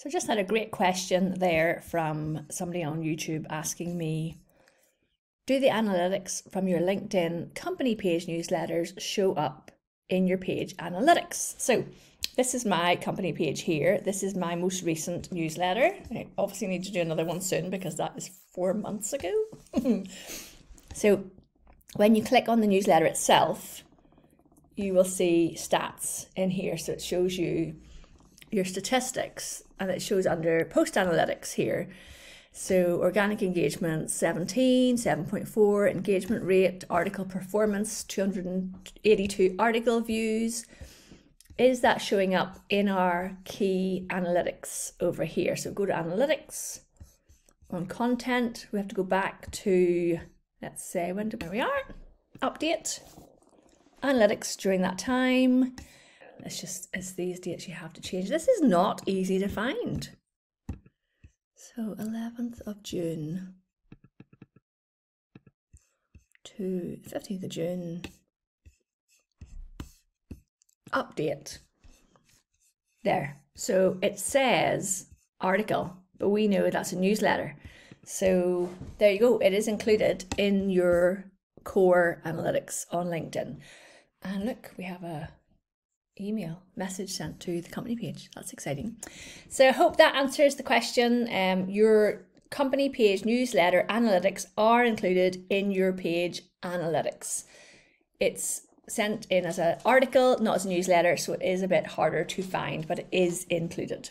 So just had a great question there from somebody on YouTube asking me, do the analytics from your LinkedIn company page newsletters show up in your page analytics? So this is my company page here. This is my most recent newsletter. I obviously need to do another one soon because that is four months ago. so when you click on the newsletter itself, you will see stats in here. So it shows you your statistics and it shows under post analytics here. So organic engagement 17, 7.4, engagement rate, article performance 282 article views. Is that showing up in our key analytics over here? So go to analytics on content. We have to go back to, let's say, when do, where we are, update analytics during that time. It's just, it's these dates you have to change. This is not easy to find. So 11th of June to 15th of June. Update. There. So it says article, but we know that's a newsletter. So there you go. It is included in your core analytics on LinkedIn. And look, we have a email message sent to the company page. That's exciting. So I hope that answers the question. Um, your company page newsletter analytics are included in your page analytics. It's sent in as an article, not as a newsletter, so it is a bit harder to find, but it is included.